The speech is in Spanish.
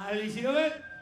Al 19